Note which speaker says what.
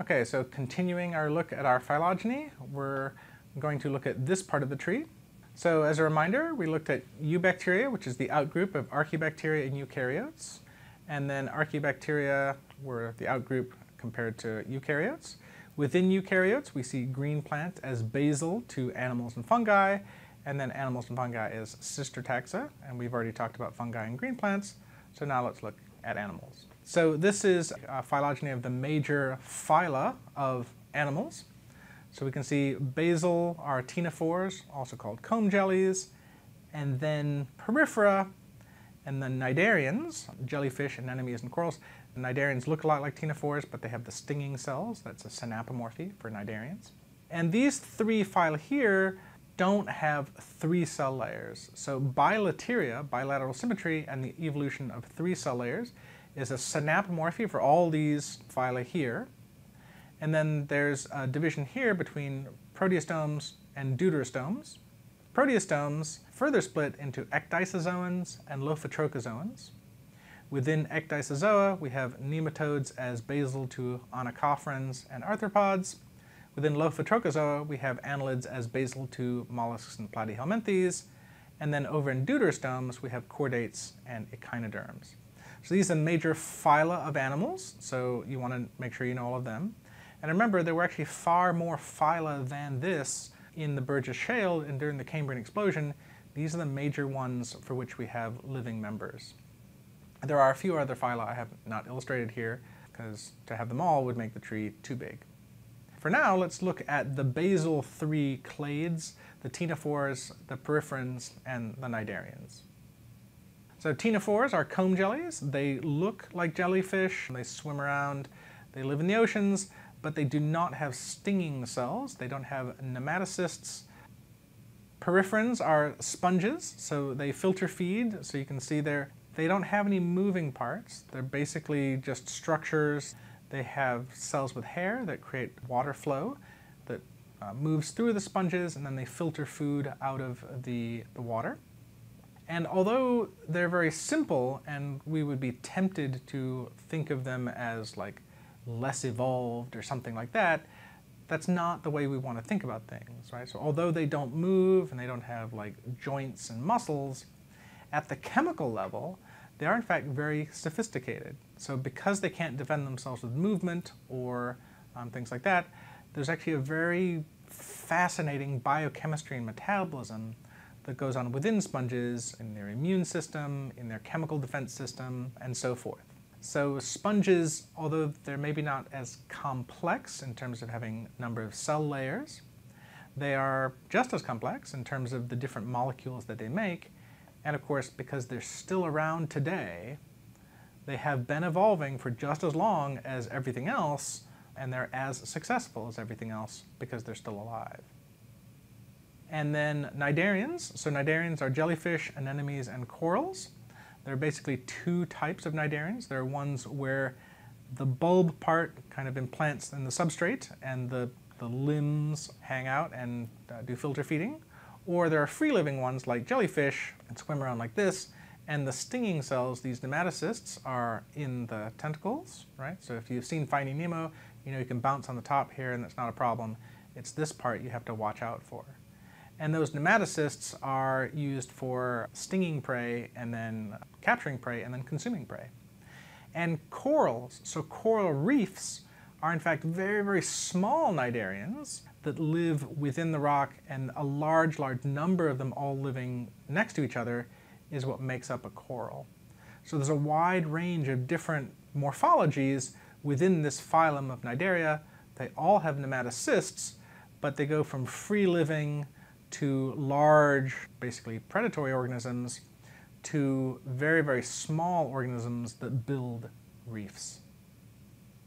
Speaker 1: Okay, so continuing our look at our phylogeny, we're going to look at this part of the tree. So as a reminder, we looked at eubacteria, which is the outgroup of archaebacteria and eukaryotes. And then archaebacteria were the outgroup compared to eukaryotes. Within eukaryotes, we see green plant as basal to animals and fungi, and then animals and fungi as sister taxa, and we've already talked about fungi and green plants, so now let's look at animals. So this is a phylogeny of the major phyla of animals. So we can see basal are ctenophores, also called comb jellies, and then porifera, and then cnidarians, jellyfish, anemones, and corals. The cnidarians look a lot like ctenophores, but they have the stinging cells. That's a synapomorphy for cnidarians. And these three phyla here don't have three cell layers. So bilateria, bilateral symmetry, and the evolution of three cell layers is a synapomorphy for all these phyla here. And then there's a division here between proteostomes and deuterostomes. Proteostomes further split into ecdysozoans and lophotrochozoans. Within ecdysozoa, we have nematodes as basal to onychophorans and arthropods. Within Lophotrochozoa, we have annelids as basal to mollusks and platyhelminthes. And then over in deuterostomes, we have chordates and echinoderms. So these are major phyla of animals, so you want to make sure you know all of them. And remember, there were actually far more phyla than this in the Burgess Shale and during the Cambrian explosion. These are the major ones for which we have living members. There are a few other phyla I have not illustrated here, because to have them all would make the tree too big. For now, let's look at the basal three clades, the ctenophores, the poriferans, and the cnidarians. So ctenophores are comb jellies. They look like jellyfish. They swim around. They live in the oceans, but they do not have stinging cells. They don't have nematocysts. Poriferans are sponges, so they filter feed. So you can see there, they don't have any moving parts. They're basically just structures. They have cells with hair that create water flow that uh, moves through the sponges and then they filter food out of the, the water. And although they're very simple and we would be tempted to think of them as like less evolved or something like that, that's not the way we want to think about things, right? So although they don't move and they don't have like joints and muscles, at the chemical level, they are in fact very sophisticated. So because they can't defend themselves with movement or um, things like that, there's actually a very fascinating biochemistry and metabolism that goes on within sponges, in their immune system, in their chemical defense system, and so forth. So sponges, although they're maybe not as complex in terms of having number of cell layers, they are just as complex in terms of the different molecules that they make. And of course, because they're still around today, they have been evolving for just as long as everything else, and they're as successful as everything else because they're still alive. And then cnidarians. So cnidarians are jellyfish, anemones, and corals. There are basically two types of cnidarians. There are ones where the bulb part kind of implants in the substrate and the, the limbs hang out and uh, do filter feeding. Or there are free-living ones like jellyfish and swim around like this, and the stinging cells, these nematocysts, are in the tentacles, right? So if you've seen Finding Nemo, you know you can bounce on the top here and that's not a problem. It's this part you have to watch out for. And those nematocysts are used for stinging prey and then capturing prey and then consuming prey. And corals, so coral reefs, are in fact very, very small cnidarians that live within the rock and a large, large number of them all living next to each other is what makes up a coral. So there's a wide range of different morphologies within this phylum of Cnidaria. They all have nematocysts, but they go from free-living to large, basically predatory organisms, to very, very small organisms that build reefs.